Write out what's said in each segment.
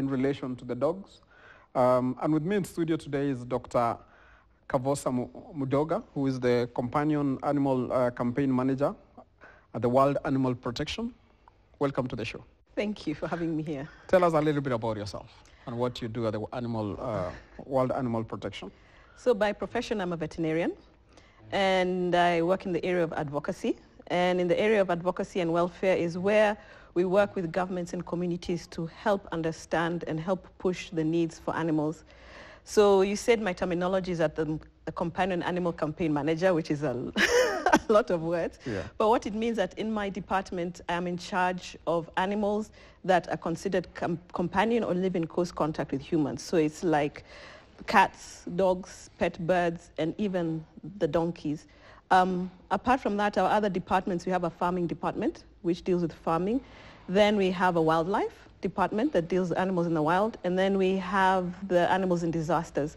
in relation to the dogs. Um, and with me in studio today is Dr. Kavosa Mudoga, who is the Companion Animal uh, Campaign Manager at the World Animal Protection. Welcome to the show. Thank you for having me here. Tell us a little bit about yourself and what you do at the Animal, uh, World Animal Protection. So by profession, I'm a veterinarian, and I work in the area of advocacy. And in the area of advocacy and welfare is where we work with governments and communities to help understand and help push the needs for animals. So you said my terminology is at the, the companion animal campaign manager, which is a, a lot of words. Yeah. But what it means that in my department, I'm in charge of animals that are considered com- companion or live in close contact with humans. So it's like cats, dogs, pet birds, and even the donkeys. Um, apart from that, our other departments, we have a farming department, which deals with farming. Then we have a wildlife department that deals with animals in the wild. And then we have the animals in disasters.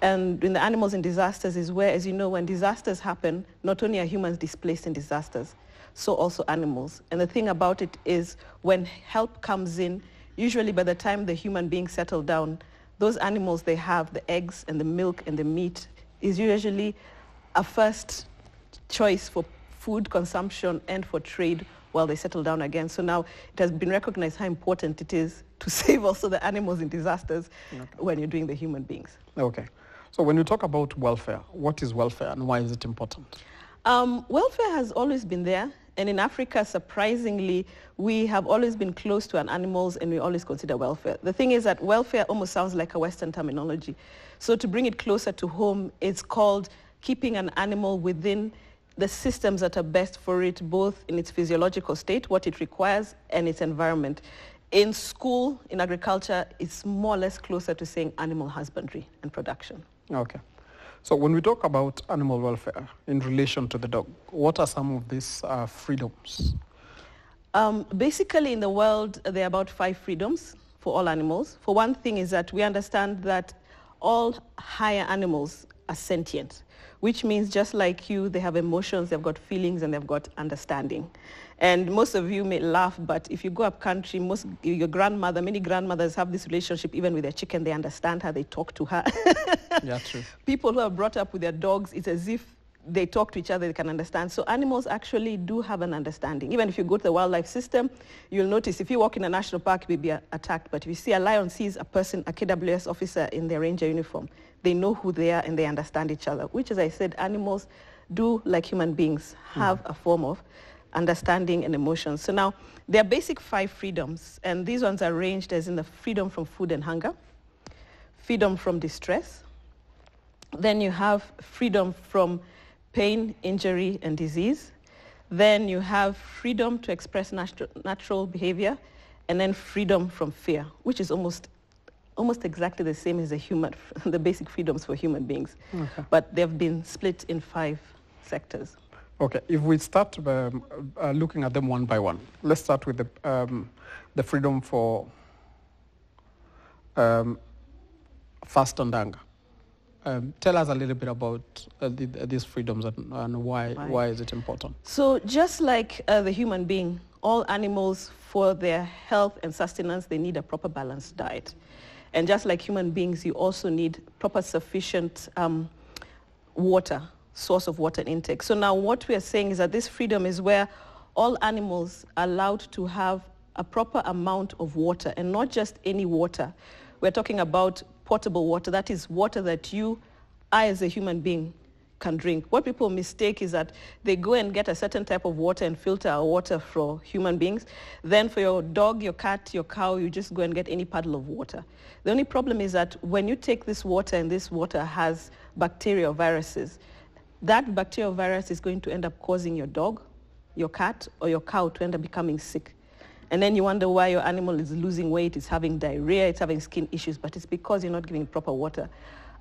And in the animals in disasters is where, as you know, when disasters happen, not only are humans displaced in disasters, so also animals. And the thing about it is when help comes in, usually by the time the human beings settle down, those animals, they have the eggs and the milk and the meat is usually a first choice for food consumption and for trade while they settle down again. So now it has been recognized how important it is to save also the animals in disasters okay. when you're doing the human beings. Okay. So when you talk about welfare, what is welfare and why is it important? Um, welfare has always been there. And in Africa, surprisingly, we have always been close to our animals and we always consider welfare. The thing is that welfare almost sounds like a Western terminology. So to bring it closer to home, it's called keeping an animal within the systems that are best for it, both in its physiological state, what it requires, and its environment. In school, in agriculture, it's more or less closer to saying animal husbandry and production. Okay. So when we talk about animal welfare in relation to the dog, what are some of these uh, freedoms? Um, basically, in the world, there are about five freedoms for all animals. For one thing is that we understand that all higher animals are sentient, which means just like you, they have emotions, they've got feelings, and they've got understanding. And most of you may laugh, but if you go up country, most your grandmother, many grandmothers have this relationship even with their chicken. They understand her, they talk to her. yeah, true. People who are brought up with their dogs, it's as if they talk to each other, they can understand. So animals actually do have an understanding. Even if you go to the wildlife system, you'll notice if you walk in a national park, you may be attacked. But if you see a lion sees a person, a KWS officer in their ranger uniform, they know who they are and they understand each other, which, as I said, animals do, like human beings, have mm. a form of understanding and emotions. So now, there are basic five freedoms, and these ones are arranged as in the freedom from food and hunger, freedom from distress, then you have freedom from pain, injury, and disease. Then you have freedom to express natural, natural behavior, and then freedom from fear, which is almost almost exactly the same as the human, the basic freedoms for human beings. Okay. But they've been split in five sectors. Okay, if we start um, uh, looking at them one by one, let's start with the, um, the freedom for um, fast and anger. Um, tell us a little bit about uh, the, these freedoms and, and why, why, why is it important? So just like uh, the human being, all animals for their health and sustenance, they need a proper balanced diet. And just like human beings, you also need proper sufficient um, water, source of water intake. So now what we are saying is that this freedom is where all animals are allowed to have a proper amount of water and not just any water. We're talking about potable water. That is water that you, I as a human being, can drink. What people mistake is that they go and get a certain type of water and filter water for human beings. Then for your dog, your cat, your cow, you just go and get any puddle of water. The only problem is that when you take this water and this water has bacteria viruses, that bacterial virus is going to end up causing your dog, your cat, or your cow to end up becoming sick. And then you wonder why your animal is losing weight, it's having diarrhea, it's having skin issues, but it's because you're not giving proper water.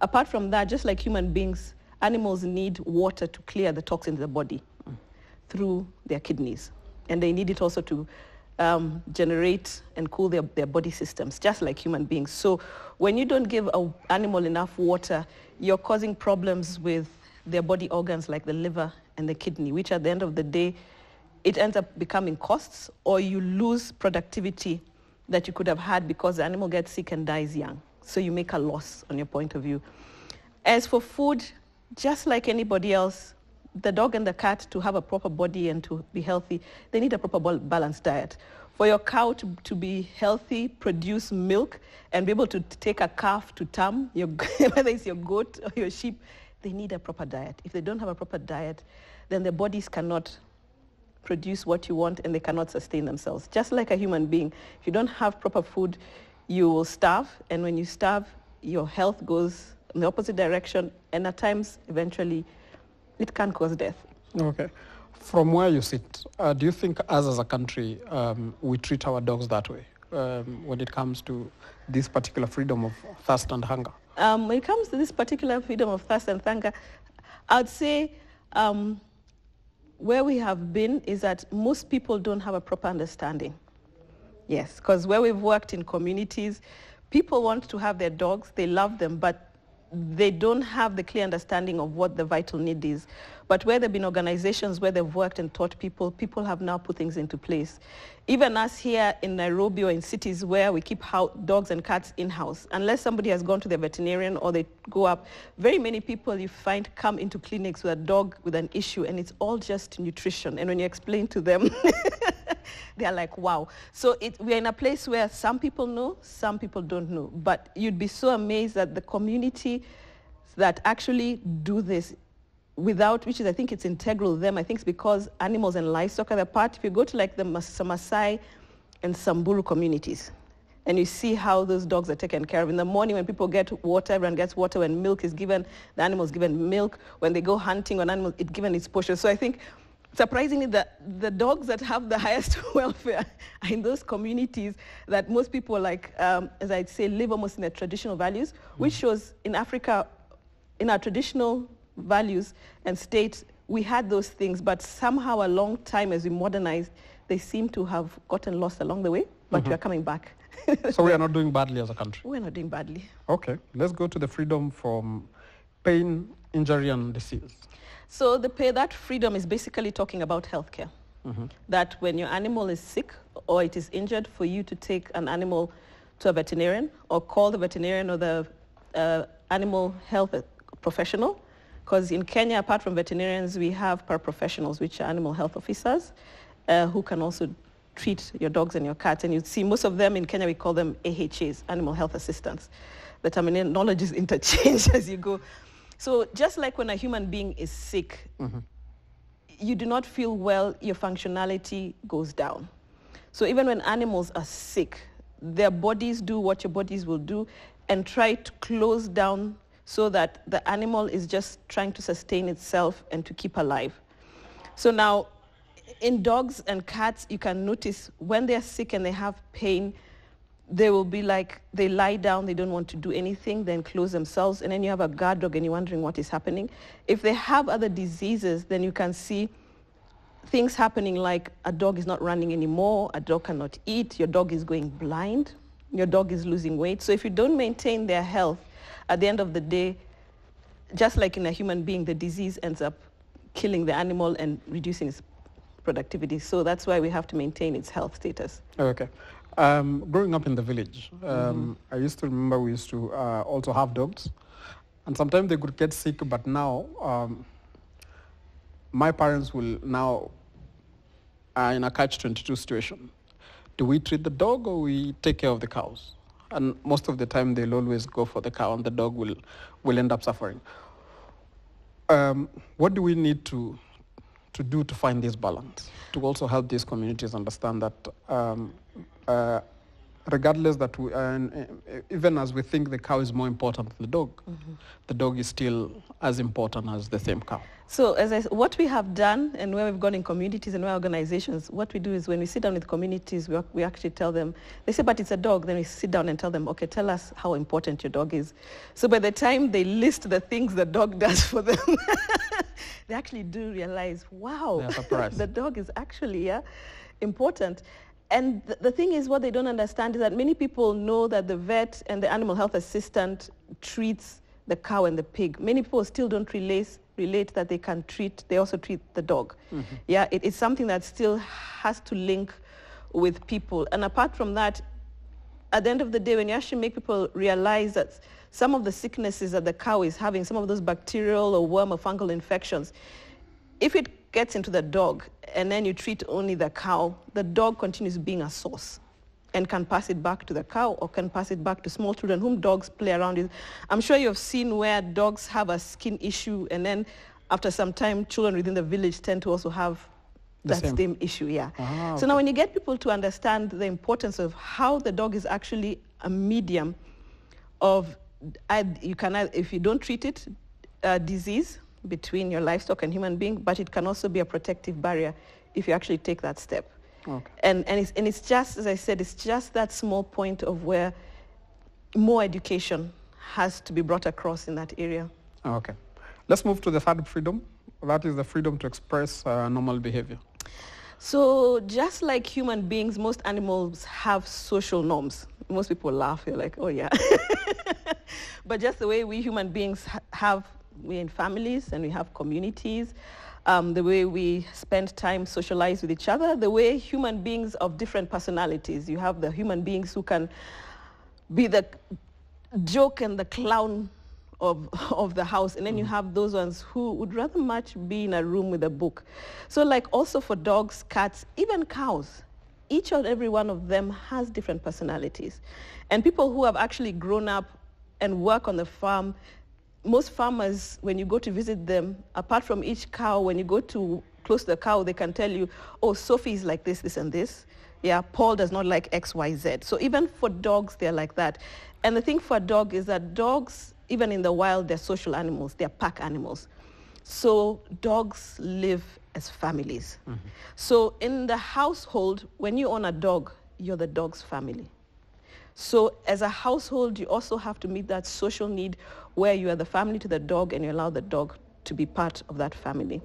Apart from that, just like human beings, animals need water to clear the toxins in the body through their kidneys. And they need it also to um, generate and cool their, their body systems, just like human beings. So when you don't give an animal enough water, you're causing problems with their body organs like the liver and the kidney, which at the end of the day, it ends up becoming costs or you lose productivity that you could have had because the animal gets sick and dies young. So you make a loss on your point of view. As for food, just like anybody else, the dog and the cat to have a proper body and to be healthy, they need a proper balanced diet. For your cow to, to be healthy, produce milk, and be able to take a calf to term, your, whether it's your goat or your sheep, they need a proper diet. If they don't have a proper diet, then their bodies cannot produce what you want and they cannot sustain themselves. Just like a human being, if you don't have proper food, you will starve. And when you starve, your health goes in the opposite direction. And at times, eventually, it can cause death. Okay. From where you sit, uh, do you think us as a country, um, we treat our dogs that way um, when it comes to this particular freedom of thirst and hunger? Um, when it comes to this particular freedom of thirst and hunger, I'd say um, where we have been is that most people don't have a proper understanding. Yes, because where we've worked in communities, people want to have their dogs, they love them, but they don't have the clear understanding of what the vital need is. But where there have been organizations where they've worked and taught people, people have now put things into place. Even us here in Nairobi or in cities where we keep dogs and cats in-house, unless somebody has gone to the veterinarian or they go up, very many people you find come into clinics with a dog with an issue and it's all just nutrition. And when you explain to them, they're like, wow. So it, we're in a place where some people know, some people don't know. But you'd be so amazed that the community that actually do this without, which is, I think it's integral to them. I think it's because animals and livestock are the part. If you go to like the Mas- Maasai and Samburu communities, and you see how those dogs are taken care of. In the morning when people get water, everyone gets water. When milk is given, the animal is given milk. When they go hunting, an animal is given its portion. So I think, surprisingly, the, the dogs that have the highest welfare are in those communities that most people, like, um, as I'd say, live almost in their traditional values, which shows in Africa, in our traditional values and state, we had those things, but somehow a long time as we modernized, they seem to have gotten lost along the way, but we are coming back. so we are not doing badly as a country. We're not doing badly. Okay, let's go to the freedom from pain, injury, and disease. So the pay, that freedom is basically talking about healthcare. Mm-hmm. That when your animal is sick or it is injured, for you to take an animal to a veterinarian or call the veterinarian or the uh, animal health professional. Because in Kenya, apart from veterinarians, we have paraprofessionals, which are animal health officers, uh, who can also treat your dogs and your cats. And you see most of them in Kenya, we call them AHAs, animal health assistants. The terminology is interchanged as you go. So just like when a human being is sick, mm-hmm. you do not feel well, your functionality goes down. So even when animals are sick, their bodies do what your bodies will do and try to close down so that the animal is just trying to sustain itself and to keep alive. So now, in dogs and cats, you can notice when they're sick and they have pain, they will be like, they lie down, they don't want to do anything, then close themselves, and then you have a guard dog and you're wondering what is happening. If they have other diseases, then you can see things happening like a dog is not running anymore, a dog cannot eat, your dog is going blind, your dog is losing weight. So if you don't maintain their health, at the end of the day, just like in a human being, the disease ends up killing the animal and reducing its productivity. So that's why we have to maintain its health status. Okay. Um, growing up in the village, um, I used to remember we used to uh, also have dogs, and sometimes they could get sick. But now, um, my parents will now are in a catch-22 situation. Do we treat the dog or we take care of the cows? And most of the time, they'll always go for the cow, and the dog will will end up suffering. Um, what do we need to to do to find this balance to also help these communities understand that um, uh, regardless that we, uh, even as we think the cow is more important than the dog, the dog is still as important as the same cow. So as I, what we have done and where we've gone in communities and where organizations, what we do is when we sit down with communities, we, we actually tell them, they say, but it's a dog. Then we sit down and tell them, okay, tell us how important your dog is. So by the time they list the things the dog does for them, they actually do realize, wow, the dog is actually yeah, important. And th- the thing is, what they don't understand is that many people know that the vet and the animal health assistant treats the cow and the pig. Many people still don't relate, relate that they can treat, they also treat the dog. Mm-hmm. Yeah, it, it's something that still has to link with people. And apart from that, at the end of the day, when you actually make people realize that some of the sicknesses that the cow is having, some of those bacterial or worm or fungal infections, if it gets into the dog and then you treat only the cow, the dog continues being a source and can pass it back to the cow or can pass it back to small children whom dogs play around with. I'm sure you've seen where dogs have a skin issue and then after some time, children within the village tend to also have The that same. same issue, yeah. Ah, So now when you get people to understand the importance of how the dog is actually a medium of, you can, if you don't treat it, uh, disease between your livestock and human being, but it can also be a protective barrier if you actually take that step. Okay. And, and, it's, and it's just, as I said, it's just that small point of where more education has to be brought across in that area. Okay. Let's move to the third freedom. That is the freedom to express uh, normal behavior. So just like human beings, most animals have social norms. Most people laugh. You're like, oh yeah. but just the way we human beings ha- have, we're in families and we have communities, um, the way we spend time socialize with each other, the way human beings of different personalities. You have the human beings who can be the joke and the clown of, of the house. And then you have those ones who would rather much be in a room with a book. So like also for dogs, cats, even cows, each and every one of them has different personalities. And people who have actually grown up and work on the farm, most farmers, when you go to visit them, apart from each cow, when you go to close to the cow, they can tell you, oh, Sophie is like this, this, and this. Yeah, Paul does not like X, Y, Z. So even for dogs, they're like that. And the thing for a dog is that dogs, even in the wild, they're social animals. They're pack animals. So dogs live as families. Mm-hmm. So in the household, when you own a dog, you're the dog's family. So as a household, you also have to meet that social need where you are the family to the dog and you allow the dog to be part of that family.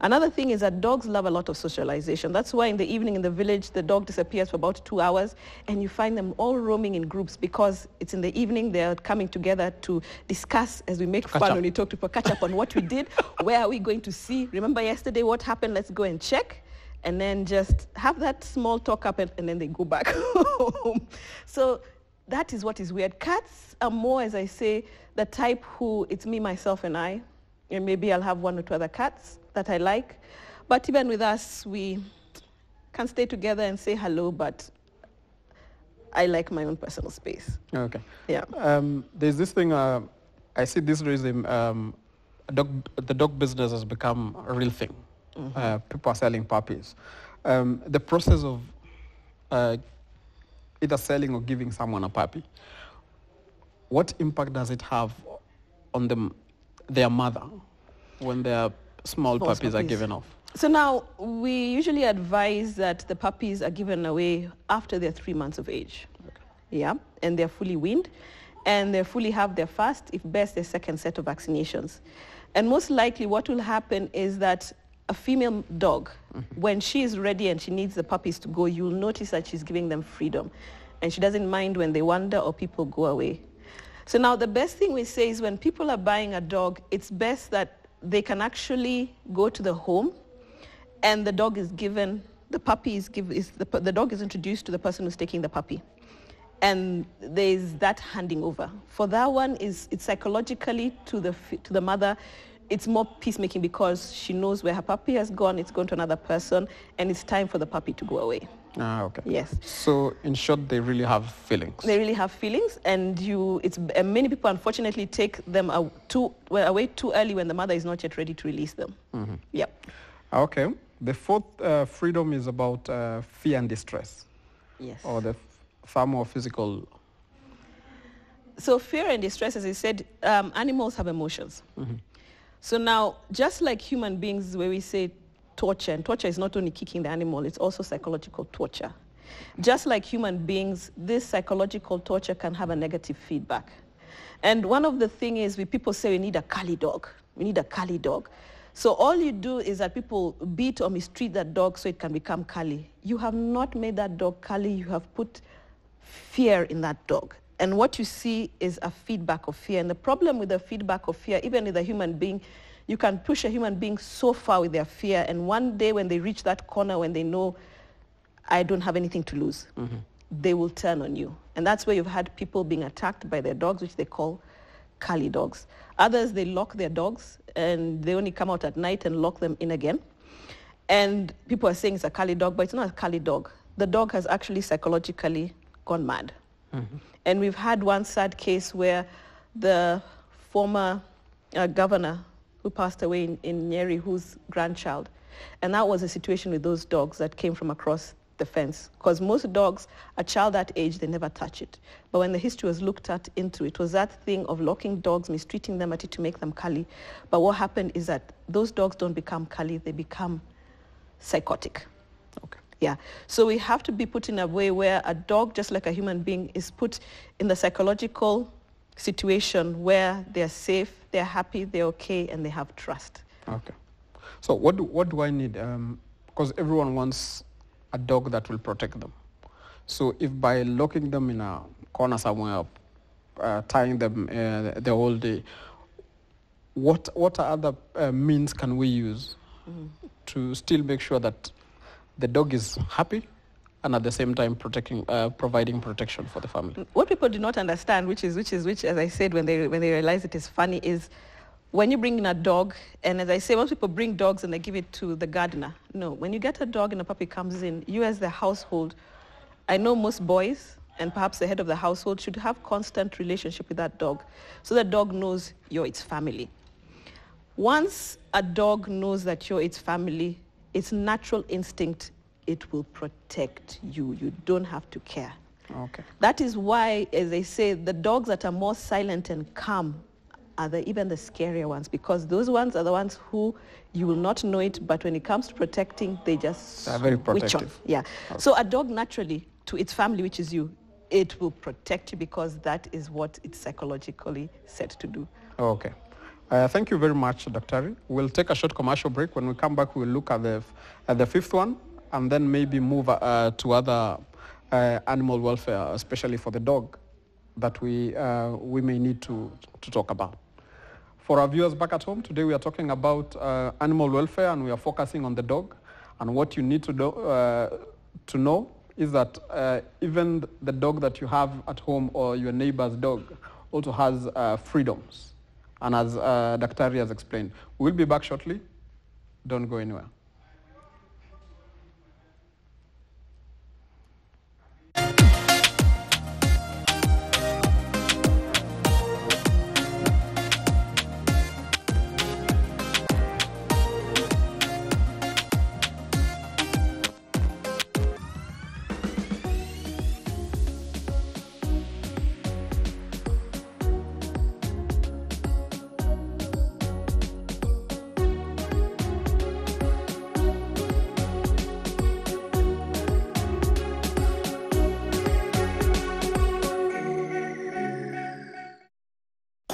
Another thing is that dogs love a lot of socialization. That's why in the evening in the village, the dog disappears for about two hours and you find them all roaming in groups because it's in the evening, they're coming together to discuss as we make catch fun up. when we talk to people, catch up on what we did, where are we going to see, remember yesterday what happened, let's go and check and then just have that small talk up and, and then they go back home. So that is what is weird. Cats are more, as I say, the type who it's me, myself, and I. And maybe I'll have one or two other cats that I like. But even with us, we can stay together and say hello, but I like my own personal space. Okay. Yeah. Um, there's this thing, uh, I see this reason, um, dog, the dog business has become a real thing. Uh, people are selling puppies. Um, the process of uh, either selling or giving someone a puppy, what impact does it have on them, their mother when their small Small puppies are given off? So now we usually advise that the puppies are given away after they're three months of age. Yeah, and they're fully weaned and they fully have their first, if best, their second set of vaccinations. And most likely what will happen is that a female dog, mm-hmm. when she is ready and she needs the puppies to go, you'll notice that she's giving them freedom. And she doesn't mind when they wander or people go away. So now the best thing we say is when people are buying a dog, it's best that they can actually go to the home and the dog is given, the puppy is given, is the, the dog is introduced to the person who's taking the puppy. And there's that handing over. For that one, is it's psychologically to the, to the mother, it's more peacemaking because she knows where her puppy has gone, it's gone to another person, and it's time for the puppy to go away. Ah, okay. Yes. So in short, they really have feelings. They really have feelings, and you, it's, and many people unfortunately take them too, well, away too early when the mother is not yet ready to release them. Yep. Okay. The fourth uh, freedom is about uh, fear and distress, Yes. or the f- far more physical. So fear and distress, as I said, um, animals have emotions. So now, just like human beings, where we say torture, and torture is not only kicking the animal, it's also psychological torture. Just like human beings, this psychological torture can have a negative feedback. And one of the things is we people say we need a Kali dog. We need a Kali dog. So all you do is that people beat or mistreat that dog so it can become Kali. You have not made that dog Kali. You have put fear in that dog. And what you see is a feedback of fear. And the problem with the feedback of fear, even with a human being, you can push a human being so far with their fear. And one day when they reach that corner, when they know, I don't have anything to lose, mm-hmm. they will turn on you. And that's where you've had people being attacked by their dogs, which they call Kali dogs. Others, they lock their dogs and they only come out at night and lock them in again. And people are saying it's a Kali dog, but it's not a Kali dog. The dog has actually psychologically gone mad. Mm-hmm. And we've had one sad case where the former uh, governor who passed away in, in Nyeri, whose grandchild, and that was a situation with those dogs that came from across the fence. Because most dogs, a child that age, they never touch it. But when the history was looked at into it, was that thing of locking dogs, mistreating them at it to make them Kali. But what happened is that those dogs don't become Kali, they become psychotic. Yeah. So we have to be put in a way where a dog, just like a human being, is put in the psychological situation where they're safe, they're happy, they're okay, and they have trust. Okay. So what do, what do I need? Because um, everyone wants a dog that will protect them. So if by locking them in a corner somewhere, uh, tying them uh, the whole day, what what other uh, means can we use mm-hmm. to still make sure that the dog is happy and at the same time protecting, uh, providing protection for the family. What people do not understand, which is, which is, which, as I said, when they, when they realize it is funny, is when you bring in a dog, and as I say, most people bring dogs and they give it to the gardener. No, when you get a dog and a puppy comes in, you as the household, I know most boys and perhaps the head of the household should have constant relationship with that dog so that dog knows you're its family. Once a dog knows that you're its family, its natural instinct it will protect you. You don't have to care. Okay. That is why, as they say, the dogs that are more silent and calm are the, even the scarier ones because those ones are the ones who you will not know it, but when it comes to protecting, they just They're very protective. Yeah. Okay. So a dog naturally, to its family, which is you, it will protect you because that is what it's psychologically set to do. Okay. Uh, thank you very much, Dr. We'll take a short commercial break. When we come back, we'll look at the, at the fifth one, and then maybe move uh, to other uh, animal welfare, especially for the dog, that we, uh, we may need to, to talk about. For our viewers back at home, today we are talking about uh, animal welfare and we are focusing on the dog. And what you need to, do, uh, to know is that even the dog that you have at home or your neighbor's dog also has freedoms. And as uh, Dr. has explained, we'll be back shortly. Don't go anywhere.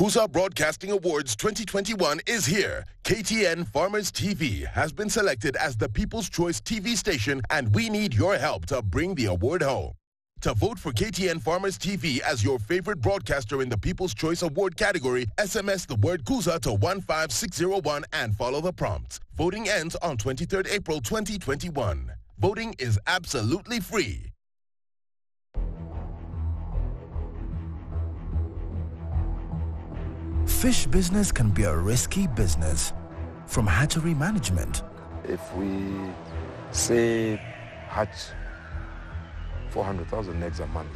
KUSA Broadcasting Awards 2021 is here. KTN Farmers TV has been selected as the People's Choice TV station, and we need your help to bring the award home. To vote for KTN Farmers TV as your favorite broadcaster in the People's Choice Award category, SMS the word KUSA to 15601 and follow the prompts. Voting ends on 23rd April 2021. Voting is absolutely free. Fish business can be a risky business. From hatchery management. If we say hatch 400,000 eggs a month,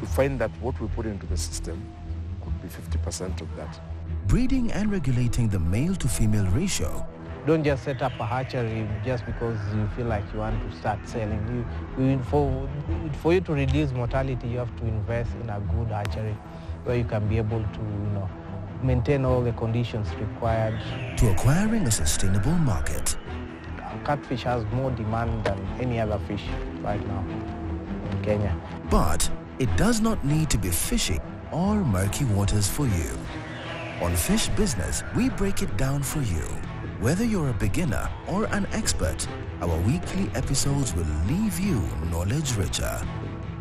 you find that what we put into the system could be 50% of that. Breeding and regulating the male to female ratio. Don't just set up a hatchery just because you feel like you want to start selling. You, you, for, for you to reduce mortality, you have to invest in a good hatchery where you can be able to, you know, maintain all the conditions required. To acquiring a sustainable market. Catfish has more demand than any other fish right now in Kenya. But it does not need to be fishy or murky waters for you. On Fish Business, we break it down for you. Whether you're a beginner or an expert, our weekly episodes will leave you knowledge richer.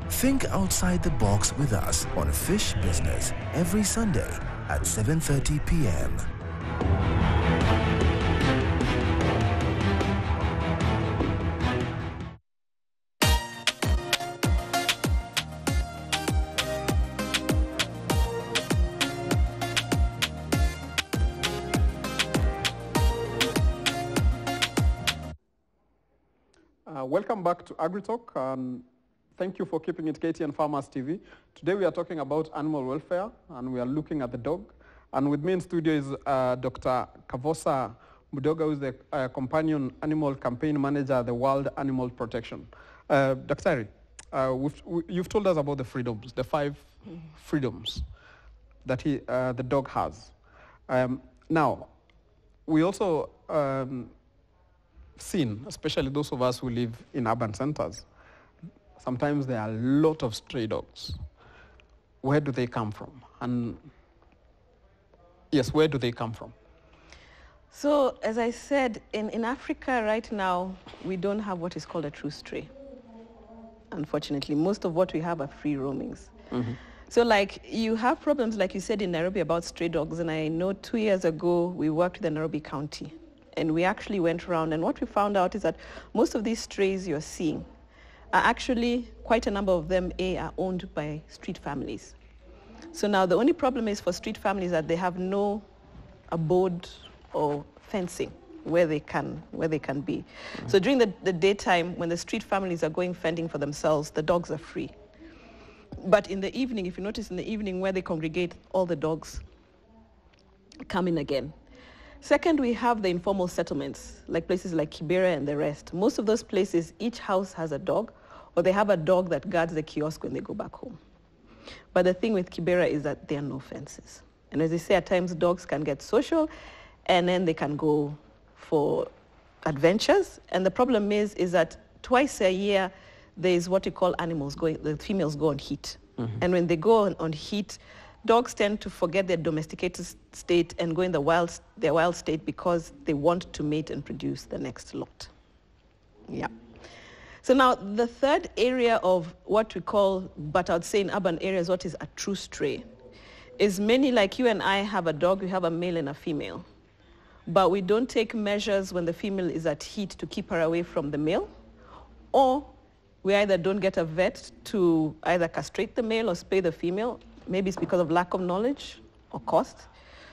Think outside the box with us on Fish Business every Sunday at 7.30 p.m. Uh, welcome back to AgriTalk. Um, thank you for keeping it KTN Farmers TV. Today we are talking about animal welfare and we are looking at the dog. And with me in studio is uh, Dr. Kavosa Mudoga, who is the uh, companion animal campaign manager at the World Animal Protection. Uh, Dr. Uh, we've, you've told us about the freedoms, the five freedoms that he, uh, the dog has. Um, now, we also um, seen, especially those of us who live in urban centers, sometimes there are a lot of stray dogs. Where do they come from? And yes, where do they come from? So as I said, in, in Africa right now, we don't have what is called a true stray. Unfortunately, most of what we have are free roamings. Mm-hmm. So like you have problems, like you said in Nairobi about stray dogs, and I know two years ago we worked with the Nairobi County, and we actually went around, and what we found out is that most of these strays you're seeing are actually quite a number of them A are owned by street families. So now the only problem is for street families that they have no abode or fencing where they can where they can be. So during the, the daytime when the street families are going fending for themselves, the dogs are free. But in the evening, if you notice in the evening where they congregate, all the dogs come in again. Second, we have the informal settlements, like places like Kibera and the rest. Most of those places, each house has a dog, or they have a dog that guards the kiosk when they go back home. But the thing with Kibera is that there are no fences. And as they say, at times dogs can get social, and then they can go for adventures. And the problem is, is that twice a year, there is what we call animals going, the females go on heat. Mm-hmm. And when they go on, on heat, dogs tend to forget their domesticated state and go in the wild, their wild state because they want to mate and produce the next lot. Yeah. So now the third area of what we call, but I'd say in urban areas, what is a true stray, is many like you and I have a dog, we have a male and a female. But we don't take measures when the female is at heat to keep her away from the male, or we either don't get a vet to either castrate the male or spay the female. Maybe it's because of lack of knowledge or cost.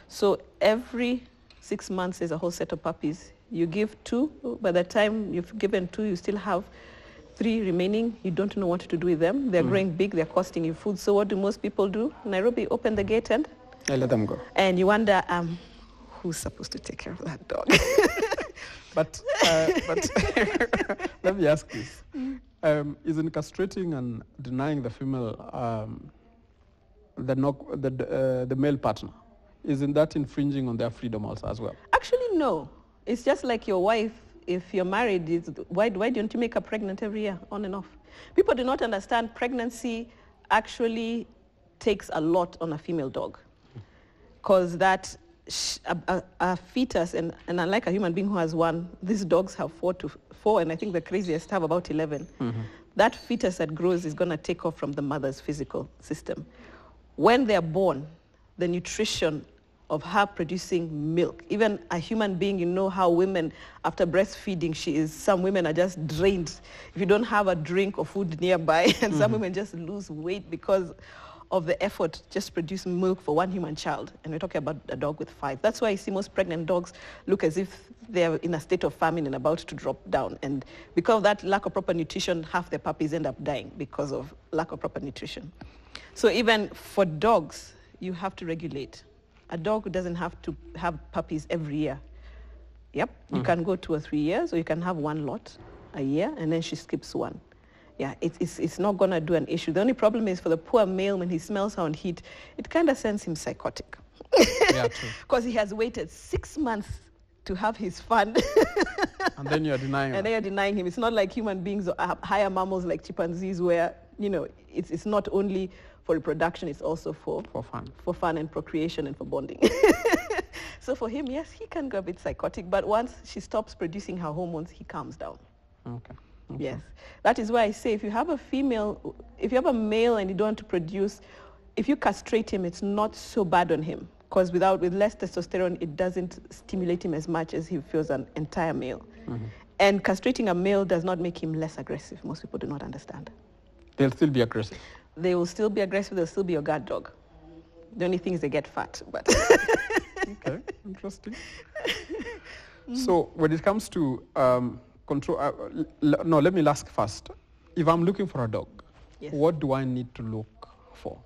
So every six months there's a whole set of puppies. You give two, by the time you've given two, you still have three remaining. You don't know what to do with them. They're growing big, they're costing you food. So what do most people do? Nairobi, open the gate and, I let them go. and you wonder, um, who's supposed to take care of that dog? But, uh, but let me ask this. Um, isn't castrating and denying the female um, the, knock, the, uh, the male partner, isn't that infringing on their freedom also as well? Actually, no. It's just like your wife. If you're married, why, why don't you make her pregnant every year, on and off? People do not understand pregnancy actually takes a lot on a female dog. Because that, sh- a, a, a fetus, and, and unlike a human being who has one, these dogs have four to four, and I think the craziest have about 11. Mm-hmm. That fetus that grows is going to take off from the mother's physical system. When they're born, the nutrition of her producing milk. Even a human being, you know how women, after breastfeeding, she is, some women are just drained. If you don't have a drink or food nearby, and some mm-hmm. women just lose weight because of the effort just produce milk for one human child. And we're talking about a dog with five. That's why you see most pregnant dogs look as if they're in a state of famine and about to drop down. And because of that lack of proper nutrition, half the puppies end up dying because of lack of proper nutrition. So even for dogs, you have to regulate. A dog doesn't have to have puppies every year. Yep, you can go two or three years, or you can have one lot a year, and then she skips one. Yeah, it, it's, it's not going to do an issue. The only problem is for the poor male, when he smells her on heat, it kind of sends him psychotic. Yeah. Because he has waited six months to have his fun, And then you're denying and then you're denying him. It's not like human beings or uh, higher mammals like chimpanzees, where, you know, it's, it's not only for reproduction, it's also for for fun. for fun and procreation and for bonding. so for him, yes, he can go a bit psychotic, but once she stops producing her hormones, he calms down. Okay. Yes. That is why I say if you have a female, if you have a male and you don't want to produce, if you castrate him, it's not so bad on him. Because without, with less testosterone, it doesn't stimulate him as much as he feels an entire male. Mm-hmm. And castrating a male does not make him less aggressive. Most people do not understand. They'll still be aggressive. They will still be aggressive. They'll still be your guard dog. The only thing is they get fat. But Okay, interesting. so when it comes to um, control, uh, l- no, let me ask first. If I'm looking for a dog, Yes. what do I need to look for?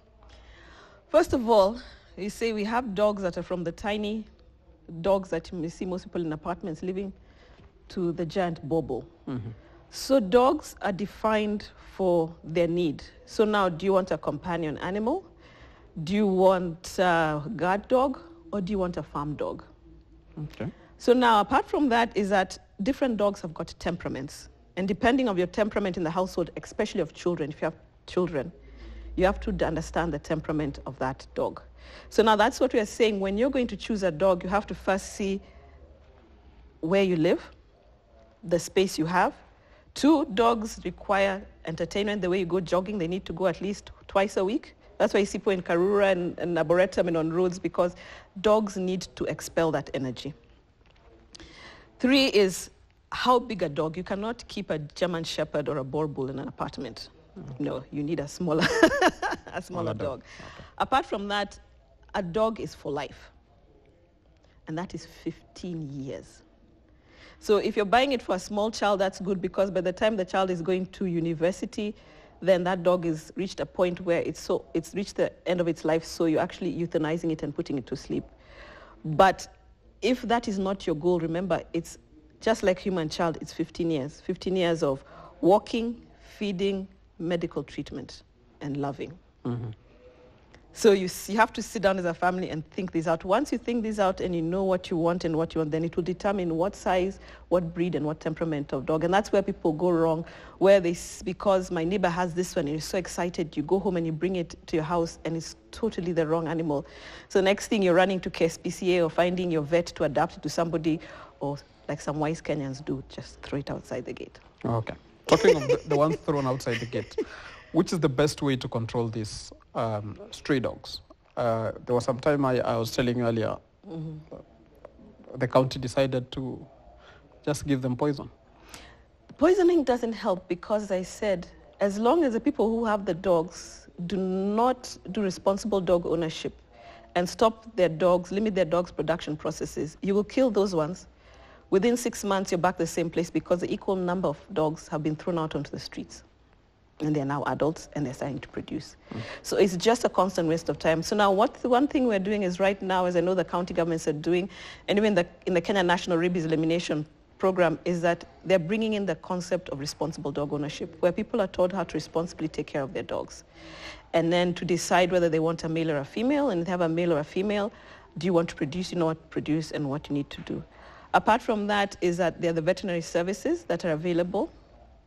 First of all, you say we have dogs that are from the tiny dogs that you may see most people in apartments living to the giant bobo. So dogs are defined for their need. So now, do you want a companion animal? Do you want a guard dog? Or do you want a farm dog? Okay. So now, apart from that, is that different dogs have got temperaments. And depending on your temperament in the household, especially of children, if you have children, you have to understand the temperament of that dog. So now that's what we are saying. When you're going to choose a dog, you have to first see where you live, the space you have. Two, dogs require entertainment. The way you go jogging, they need to go at least twice a week. That's why you see people in Karura and, and Arboretum and on roads because dogs need to expel that energy. Three is how big a dog. You cannot keep a German Shepherd or a Boerboel in an apartment. Mm-hmm. No, you need a smaller, a smaller dog. dog. Apart from that, a dog is for life. And that is 15 years. So if you're buying it for a small child, that's good because by the time the child is going to university, then that dog is reached a point where it's so it's reached the end of its life, so you're actually euthanizing it and putting it to sleep. But if that is not your goal, remember it's just like human child, it's 15 years. 15 years of walking, feeding, medical treatment, and loving. Mm-hmm. So you, you have to sit down as a family and think this out. Once you think this out and you know what you want and what you want, then it will determine what size, what breed, and what temperament of dog. And that's where people go wrong, where they, because my neighbor has this one and you're so excited, you go home and you bring it to your house and it's totally the wrong animal. So next thing you're running to KSPCA or finding your vet to adapt it to somebody or like some wise Kenyans do, just throw it outside the gate. Okay. Talking of the, the ones thrown outside the gate, which is the best way to control these um, stray dogs? Uh, there was some time I, I was telling you earlier, uh, the county decided to just give them poison. Poisoning doesn't help because as I said, as long as the people who have the dogs do not do responsible dog ownership and stop their dogs, limit their dogs' production processes, you will kill those ones. Within six months, you're back the same place because the equal number of dogs have been thrown out onto the streets. And they're now adults and they're starting to produce. So it's just a constant waste of time. So now what the one thing we're doing is right now, as I know the county governments are doing, and even the, in the Kenya National Rabies Elimination Program, is that they're bringing in the concept of responsible dog ownership, where people are taught how to responsibly take care of their dogs. And then to decide whether they want a male or a female, and if they have a male or a female, do you want to produce, you know what to produce and what you need to do. Apart from that is that there are the veterinary services that are available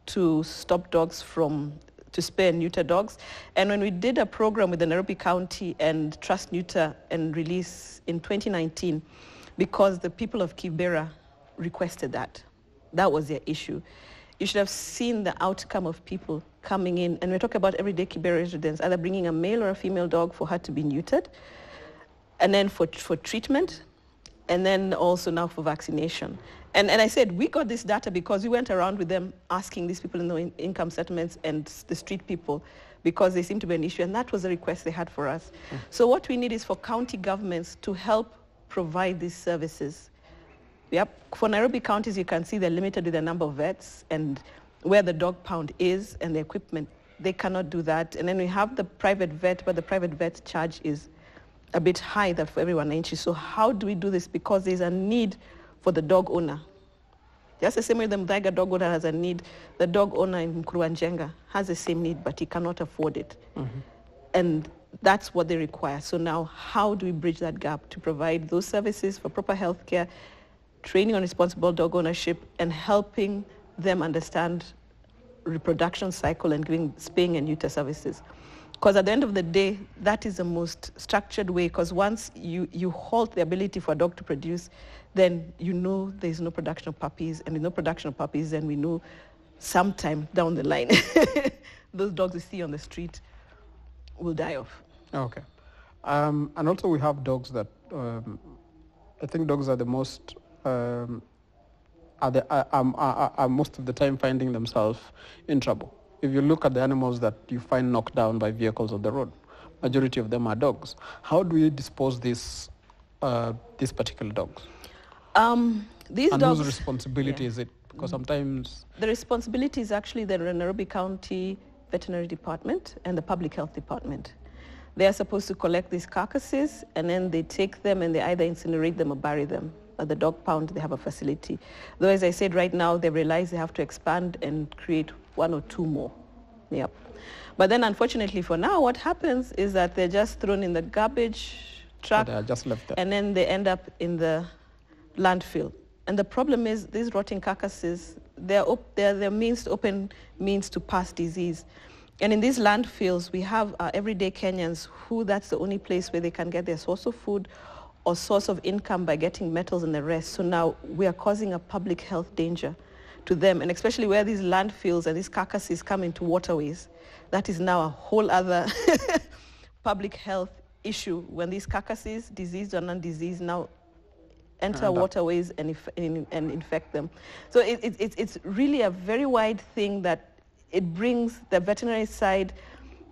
to stop dogs from to spay and neuter dogs. And when we did a program with the Nairobi County and Trust Neuter and Release in 2019, because the people of Kibera requested that, that was their issue. You should have seen the outcome of people coming in, and we're talking about everyday Kibera residents, either bringing a male or a female dog for her to be neutered, and then for, for treatment, and then also now for vaccination. And, and I said, we got this data because we went around with them asking these people in the in- income settlements and the street people because they seem to be an issue. And that was a request they had for us. Hmm. So what we need is for county governments to help provide these services. Yep. For Nairobi counties, you can see they're limited with the number of vets and where the dog pound is and the equipment. They cannot do that. And then we have the private vet, but the private vet charge is a bit high that for everyone inches. So how do we do this? Because there's a need for the dog owner. Just the same way the Muthaiga dog owner has a need, the dog owner in Mukuru kwa Njenga has the same need, but he cannot afford it. Mm-hmm. And that's what they require. So now how do we bridge that gap to provide those services for proper health care, training on responsible dog ownership, and helping them understand reproduction cycle and giving spaying and neuter services. Because at the end of the day, that is the most structured way. Because once you, you halt the ability for a dog to produce, then you know there's no production of puppies. And with no production of puppies, then we know sometime down the line, those dogs we see on the street will die off. Okay. Um, and also we have dogs that, um, I think dogs are the most, um, are, the, are, are, are, most of the time finding themselves in trouble. If you look at the animals that you find knocked down by vehicles on the road, majority of them are dogs. How do you dispose these, uh, these particular dogs? Um, these and dogs, whose responsibility yeah. is it? Because sometimes The responsibility is actually the Nairobi County Veterinary Department and the Public Health Department. They are supposed to collect these carcasses and then they take them and they either incinerate them or bury them. At the dog pound, they have a facility. Though, as I said, right now they realize they have to expand and create one or two more. Yep. But then, unfortunately, for now, what happens is that they're just thrown in the garbage truck they are just left there. and then they end up in the landfill. And the problem is these rotting carcasses, they're, op- they're, they're means to open means to pass disease. And in these landfills, we have uh, everyday Kenyans who that's the only place where they can get their source of food or source of income by getting metals and the rest. So now we are causing a public health danger to them, and especially where these landfills and these carcasses come into waterways. That is now a whole other public health issue when these carcasses, diseased or non-diseased, now enter And, waterways and, inf- and, and infect them. So it, it, it's, it's really a very wide thing that it brings the veterinary side,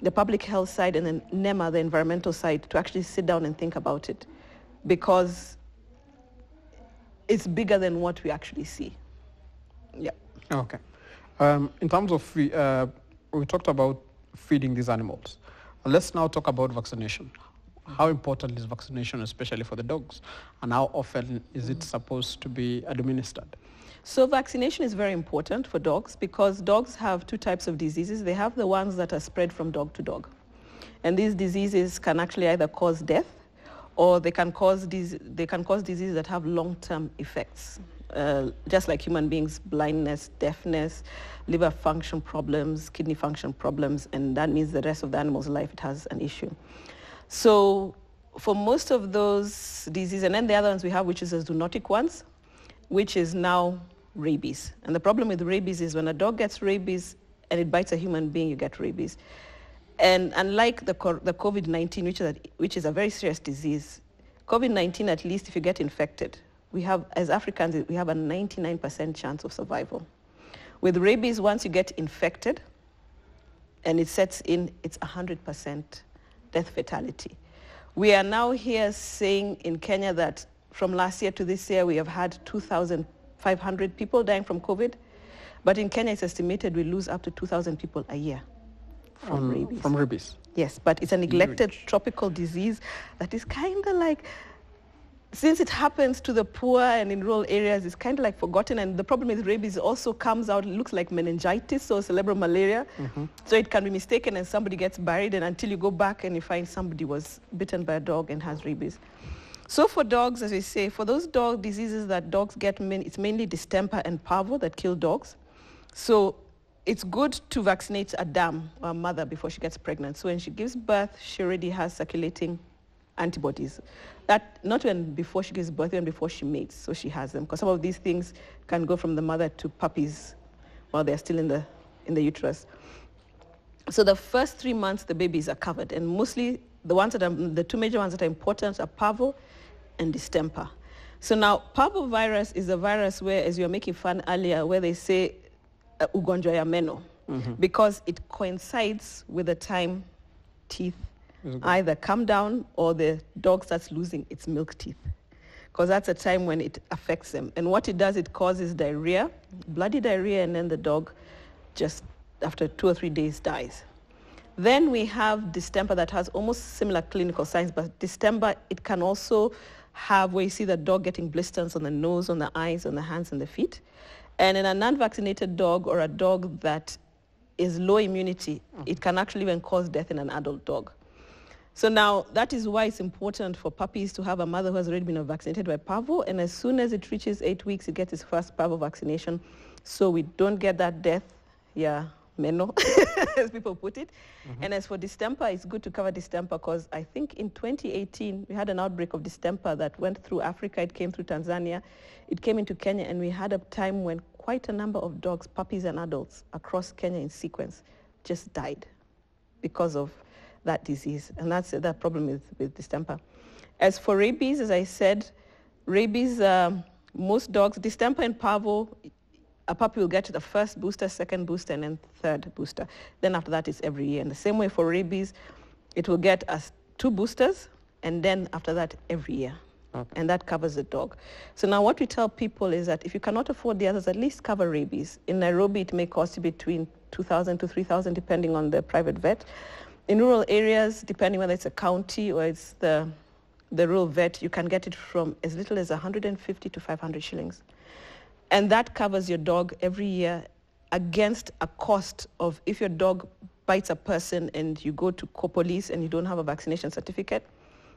the public health side, and then NEMA, the environmental side, to actually sit down and think about it because it's bigger than what we actually see. Yeah. Okay. Um, in terms of, uh, we talked about feeding these animals. Let's now talk about vaccination. How important is vaccination, especially for the dogs? And how often is it supposed to be administered? So vaccination is very important for dogs because dogs have two types of diseases. They have the ones that are spread from dog to dog. And these diseases can actually either cause death or they can cause, dis- they can cause diseases that have long-term effects. Uh, just like human beings, blindness, deafness, liver function problems, kidney function problems, and that means the rest of the animal's life it has an issue. So for most of those diseases, and then the other ones we have, which is the zoonotic ones, which is now rabies. And the problem with rabies is when a dog gets rabies and it bites a human being, you get rabies. And unlike the, the COVID-19, which is, a, which is a very serious disease, COVID-19, at least if you get infected, we have, as Africans, we have a 99% chance of survival. With rabies, once you get infected and it sets in, it's 100% death fatality. We are now here saying in Kenya that from last year to this year, we have had 2,500 people dying from COVID. But in Kenya, it's estimated we lose up to 2,000 people a year from Um, rabies. From rabies. Yes, but it's a neglected tropical disease that is kind of like, since it happens to the poor and in rural areas, it's kind of like forgotten. And the problem with rabies also comes out, looks like meningitis or cerebral malaria. Mm-hmm. So it can be mistaken and somebody gets buried and until you go back and you find somebody was bitten by a dog and has rabies. So for dogs, as we say, for those dog diseases that dogs get, it's mainly distemper and parvo that kill dogs. So it's good to vaccinate a dam or a mother before she gets pregnant. So when she gives birth, she already has circulating antibodies. That not when before she gives birth, even before she mates, so she has them. Because some of these things can go from the mother to puppies while they're still in the in the uterus. So the first three months, the babies are covered, and mostly the ones that are the two major ones that are important are parvo and distemper. So now parvovirus is a virus where, as you were making fun earlier, where they say uh, ugonjwa ya meno, because it coincides with the time teeth either come down or the dog starts losing its milk teeth. Because that's a time when it affects them. And what it does, it causes diarrhea, bloody diarrhea, and then the dog just after two or three days dies. Then we have distemper that has almost similar clinical signs, but distemper, it can also have where you see the dog getting blisters on the nose, on the eyes, on the hands, and the feet. And in a non-vaccinated dog or a dog that is low immunity, mm. it can actually even cause death in an adult dog. So now that is why it's important for puppies to have a mother who has already been vaccinated by parvo, and as soon as it reaches eight weeks, it gets its first parvo vaccination, so we don't get that death, yeah, meno, as people put it. Mm-hmm. And as for distemper, it's good to cover distemper because I think in 2018 we had an outbreak of distemper that went through Africa. It came through Tanzania, it came into Kenya, and we had a time when quite a number of dogs, puppies and adults across Kenya in sequence, just died because of that disease. And that's the problem with, with distemper. As for rabies, as I said, rabies, um, most dogs, distemper and parvo, a puppy will get the first booster, second booster, and then third booster. Then after that, it's every year. And the same way for rabies, it will get us two boosters, and then after that, every year. and that covers the dog. So now what we tell people is that if you cannot afford the others, at least cover rabies. In Nairobi, it may cost you between 2,000 to 3,000 depending on the private vet. In rural areas, depending whether it's a county or it's the, the rural vet, you can get it from as little as 150 to 500 shillings. And that covers your dog every year against a cost of if your dog bites a person and you go to police and you don't have a vaccination certificate,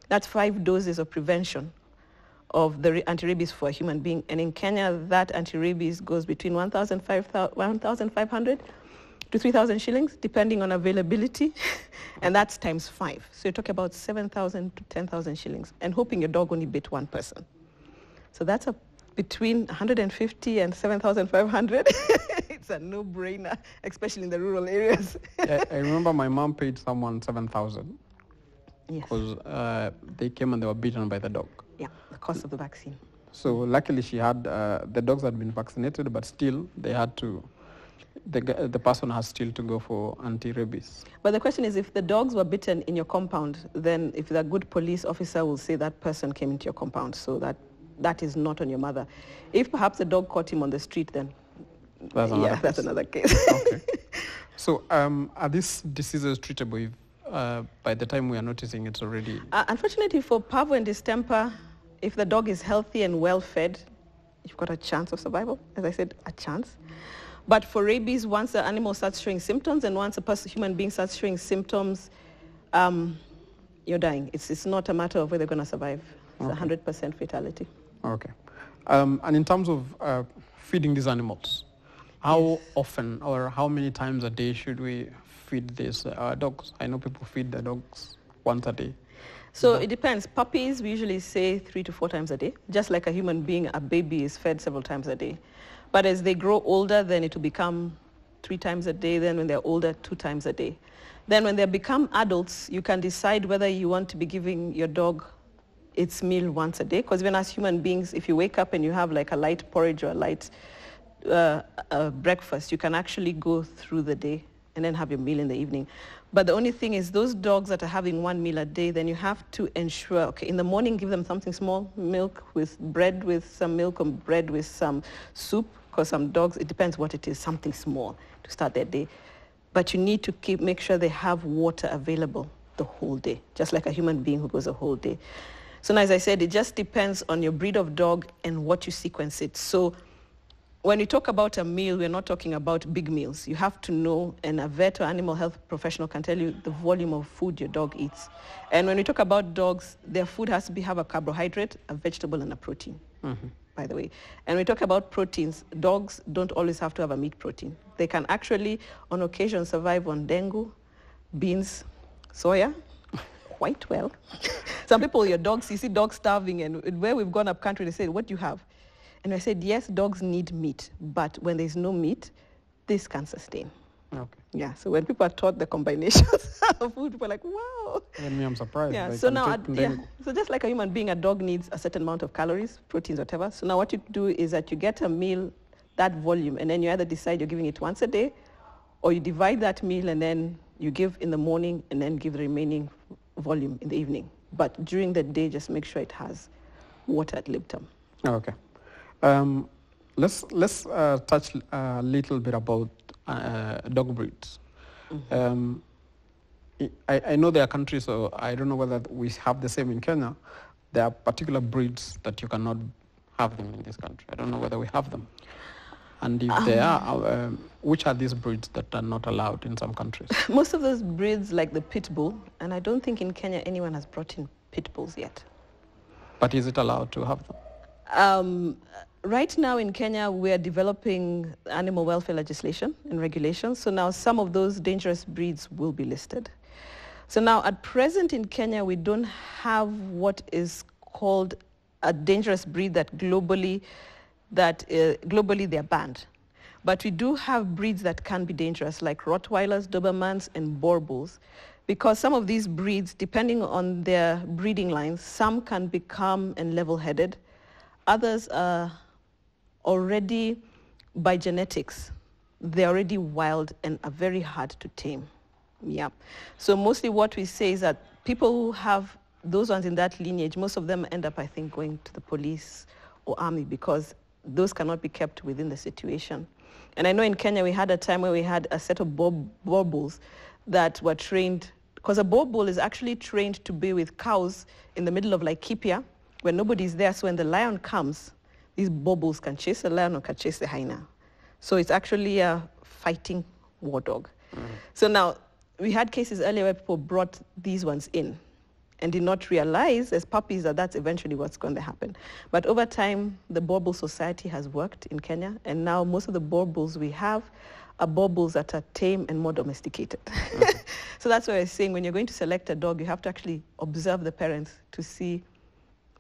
that's five doses of prevention of the anti-rabies for a human being. And in Kenya, that anti-rabies goes between 1,500 to 3,000 shillings, depending on availability. and that's times five. So you're talking about 7,000 to 10,000 shillings and hoping your dog only bit one person. So that's a between 150 and 7,500. it's a no-brainer, especially in the rural areas. I, I remember my mom paid someone 7,000 yes. because uh, they came and they were beaten by the dog. Yeah, the cost of the vaccine. So luckily she had, uh, the dogs had been vaccinated, but still they had to, the, the person has still to go for anti-rabies. But the question is, if the dogs were bitten in your compound, then if the good police officer will say that person came into your compound, so that that is not on your mother. If perhaps the dog caught him on the street, then That's another yeah, that's case. another case. okay. So um, are these diseases treatable if, uh, by the time we are noticing it's already... Uh, unfortunately for parvo and distemper, if the dog is healthy and well fed, you've got a chance of survival. As I said, a chance. But for rabies, once the animal starts showing symptoms and once a person, human being starts showing symptoms, um, you're dying. It's, it's not a matter of whether they're going to survive. It's Okay. 100% fatality. Okay. Um, and in terms of uh, feeding these animals, how Yes. often or how many times a day should we feed these uh, dogs? I know people feed their dogs once a day. So it depends. Puppies, we usually say three to four times a day. Just like a human being, a baby is fed several times a day. But as they grow older, then it will become three times a day. Then when they're older, two times a day. Then when they become adults, you can decide whether you want to be giving your dog its meal once a day. Because even as human beings, if you wake up and you have like a light porridge or a light uh, uh, breakfast, you can actually go through the day and then have your meal in the evening. But the only thing is those dogs that are having one meal a day, then you have to ensure, okay, in the morning give them something small, milk with bread with some milk or bread with some soup, because some dogs, it depends what it is, something small to start their day. But you need to keep, make sure they have water available the whole day, just like a human being who goes a whole day. So now, as I said, it just depends on your breed of dog and what you sequence it. So when we talk about a meal, we're not talking about big meals. You have to know, and a vet or animal health professional can tell you the volume of food your dog eats. And when we talk about dogs, their food has to be, have a carbohydrate, a vegetable, and a protein, mm-hmm. By the way. And we talk about proteins. Dogs don't always have to have a meat protein. They can actually, on occasion, survive on dengu, beans, soya, quite well. Some people, your dogs, you see dogs starving, and where we've gone up country, they say, what do you have? And I said, yes, dogs need meat, but when there's no meat, this can sustain. Okay. Yeah, so when people are taught the combinations of food, people are like, wow. And me, I'm surprised. Yeah, so now, uh, yeah, so just like a human being, a dog needs a certain amount of calories, proteins, whatever. So now what you do is that you get a meal, that volume, and then you either decide you're giving it once a day, or you divide that meal and then you give in the morning and then give the remaining volume in the evening. But during the day, just make sure it has water at libitum. Okay. Um, let's let's uh, touch a little bit about uh, dog breeds. Um, I, I know there are countries, so I don't know whether we have the same in Kenya. There are particular breeds that you cannot have them in this country. I don't know whether we have them. And if there are, um, which are these breeds that are not allowed in some countries? Most of those breeds, like the pit bull, and I don't think in Kenya anyone has brought in pit bulls yet. But is it allowed to have them? Um, right now in Kenya, we are developing animal welfare legislation and regulations. So now some of those dangerous breeds will be listed. So now at present in Kenya, we don't have what is called a dangerous breed that globally, that uh, globally they're banned. But we do have breeds that can be dangerous, like Rottweilers, Dobermans, and Boerboels, because some of these breeds, depending on their breeding lines, some can become and level-headed. Others are already, by genetics, they're already wild and are very hard to tame. Yeah. So mostly what we say is that people who have those ones in that lineage, most of them end up, I think, going to the police or army because those cannot be kept within the situation. And I know in Kenya we had a time where we had a set of Boerboels that were trained, because a Boerboel is actually trained to be with cows in the middle of Laikipia where nobody's there. So when the lion comes, these bulls can chase the lion or can chase the hyena. So it's actually a fighting war dog. Mm. So now we had cases earlier where people brought these ones in and did not realize as puppies that that's eventually what's going to happen. But over time, the boar society has worked in Kenya, and now most of the boar we have are boar that are tame and more domesticated. Mm. so that's why I was saying when you're going to select a dog, you have to actually observe the parents to see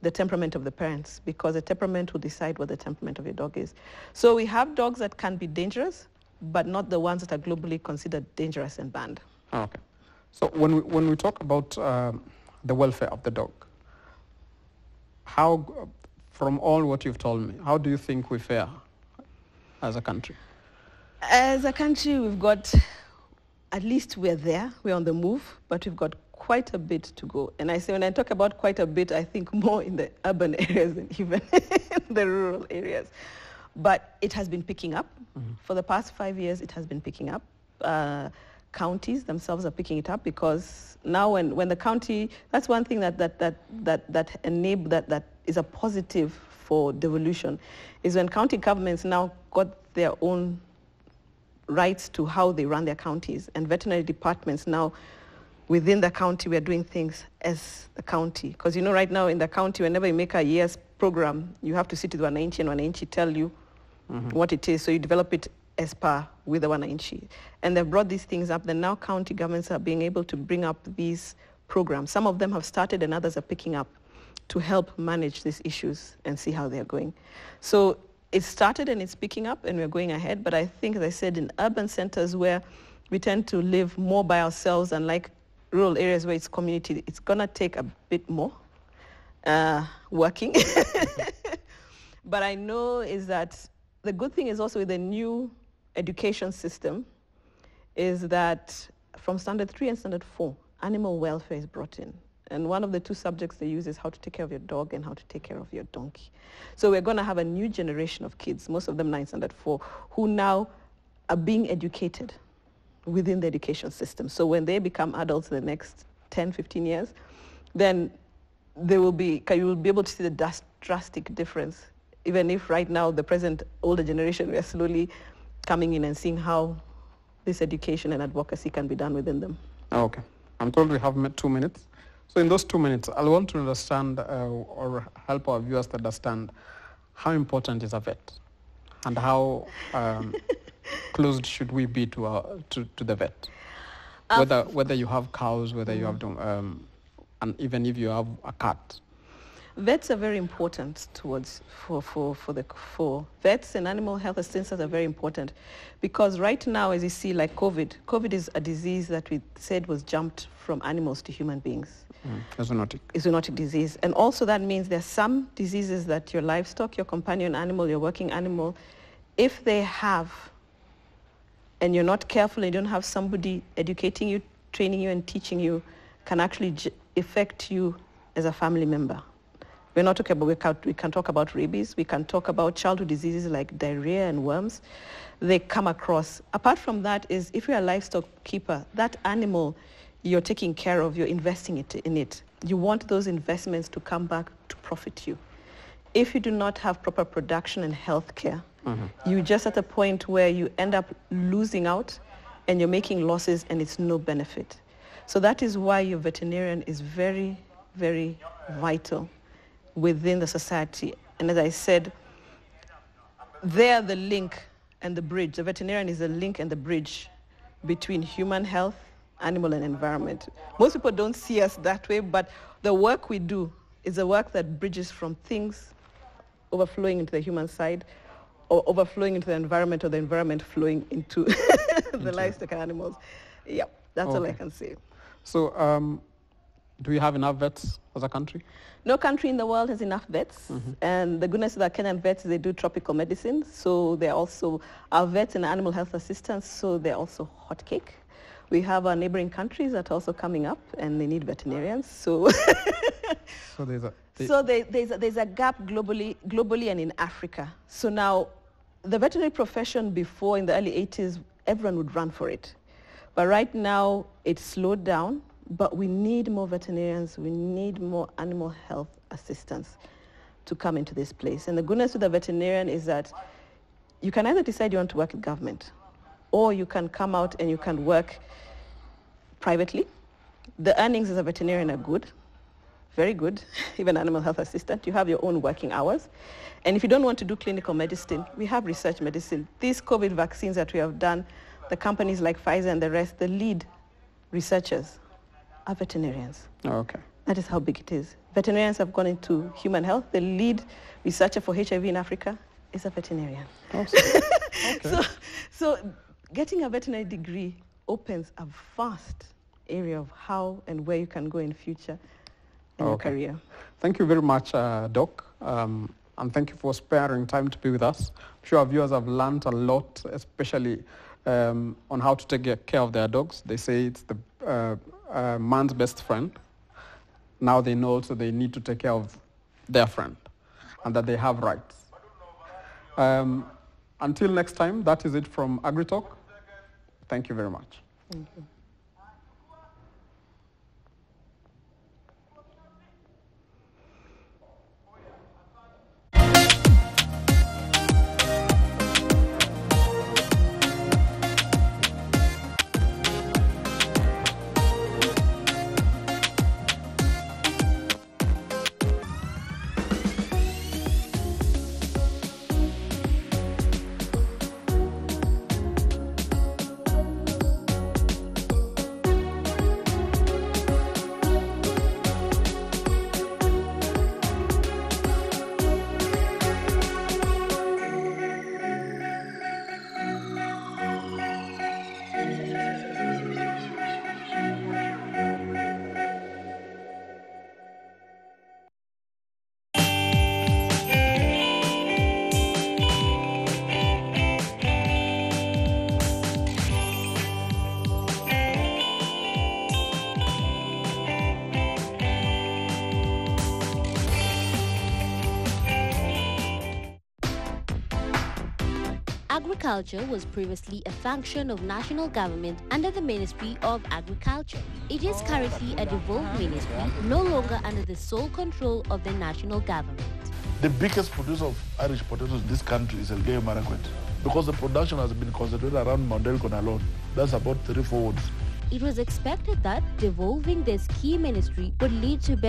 the temperament of the parents because the temperament will decide what the temperament of your dog is. So we have dogs that can be dangerous, but not the ones that are globally considered dangerous and banned. Okay. So when we, when we talk about um, the welfare of the dog, how, from all what you've told me, how do you think we fare as a country? As a country, we've got, at least we're there, we're on the move, but we've got quite a bit to go. And I say, when I talk about quite a bit, I think more in the urban areas than even in the rural areas. But it has been picking up. For the past five years, it has been picking up. Uh, counties themselves are picking it up because now when, when the county, that's one thing that, that, that, that, that enable, that, that is a positive for devolution, is when county governments now got their own rights to how they run their counties. And veterinary departments now, within the county, we are doing things as a county. Because you know, right now in the county, whenever you make a year's program, you have to sit with Wananchi and Wananchi tell you mm-hmm. what it is. So you develop it as per with the one Wananchi. And they've brought these things up. Then now county governments are being able to bring up these programs. Some of them have started and others are picking up to help manage these issues and see how they're going. So it started and it's picking up and we're going ahead. But I think, as I said, in urban centers where we tend to live more by ourselves, unlike rural areas where it's community, it's going to take a bit more uh, working. but I know is that the good thing is also with the new education system is that from standard three and standard four, animal welfare is brought in. And one of the two subjects they use is how to take care of your dog and how to take care of your donkey. So we're going to have a new generation of kids, most of them nine standard four, who now are being educated within the education system. So when they become adults in the next 10, 15 years, then they will be, you will be able to see the drastic difference. Even if right now the present older generation, we are slowly coming in and seeing how this education and advocacy can be done within them. Okay. I'm told we have two minutes. So in those two minutes, I want to understand uh, or help our viewers to understand how important is a vet and how um, closed should we be to, our, to, to the vet? Whether, whether you have cows, whether you have, dong- um, and even if you have a cat. Vets are very important towards for, for, for the for vets and animal health assistants are very important because right now as you see like COVID, COVID is a disease that we said was jumped from animals to human beings. Mm. Zoonotic. a zoonotic disease. And also that means there's some diseases that your livestock, your companion animal, your working animal, if they have and you're not careful and you don't have somebody educating you, training you and teaching you, can actually affect you as a family member. We're not talking about, we can, we can talk about rabies, we can talk about childhood diseases like diarrhea and worms. They come across. Apart from that is if you're a livestock keeper, that animal you're taking care of, you're investing it in it. You want those investments to come back to profit you. If you do not have proper production and health care, you're just at a point where you end up losing out and you're making losses and it's no benefit. So that is why your veterinarian is very, very vital within the society. And as I said, they're the link and the bridge. The veterinarian is the link and the bridge between human health, animal, and environment. Most people don't see us that way, but the work we do is a work that bridges from things overflowing into the human side or overflowing into the environment or the environment flowing into the livestock and animals. Yeah, that's all I can say. So um, do we have enough vets as a country? No country in the world has enough vets, and the goodness of the Kenyan vets, is they do tropical medicine, so they're also our vets and animal health assistants, so they're also hot cake. We have our neighboring countries that are also coming up and they need veterinarians. So, So there's a. so there, there's, a, there's a gap globally, globally and in Africa. So now the veterinary profession before in the early 80s, everyone would run for it. But right now it's slowed down, but we need more veterinarians. We need more animal health assistance to come into this place. And the goodness with the veterinarian is that you can either decide you want to work in government or you can come out and you can work privately. The earnings as a veterinarian are good, very good, even animal health assistant. You have your own working hours. And if you don't want to do clinical medicine, we have research medicine. These COVID vaccines that we have done, the companies like Pfizer and the rest, the lead researchers are veterinarians. Oh, okay. That is how big it is. Veterinarians have gone into human health. The lead researcher for HIV in Africa is a veterinarian. Oh, awesome. okay. So, so getting a veterinary degree opens a vast area of how and where you can go in future in your career. Thank you very much, uh, Doc. Um, and thank you for sparing time to be with us. I'm sure our viewers have learned a lot, especially um, on how to take care of their dogs. They say it's the uh, uh, man's best friend. Now they know also they need to take care of their friend and that they have rights. Um, until next time, that is it from AgriTalk. Thank you very much. Agriculture was previously a function of national government under the Ministry of Agriculture. It is currently a devolved oh. ministry, no longer under the sole control of the national government. The biggest producer of Irish potatoes in this country is Elgeyo Marakwet because the production has been concentrated around Mount Elgon alone. That's about three, four wards. It was expected that devolving this key ministry would lead to better